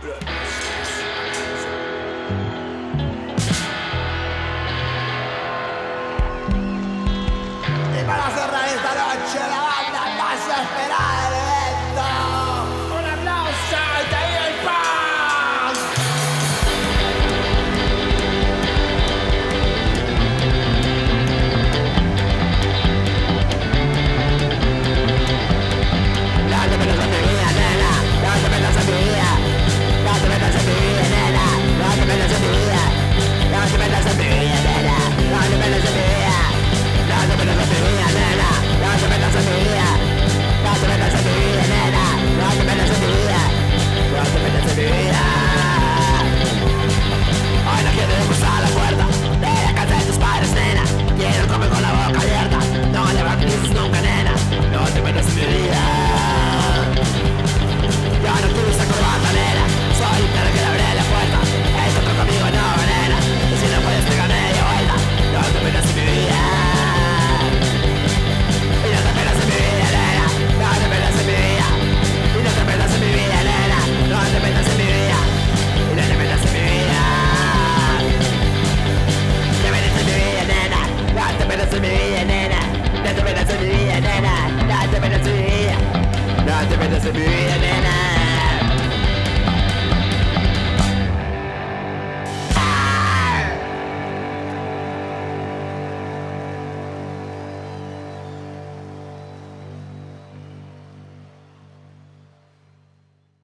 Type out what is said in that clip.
Blood. debe de ser mi.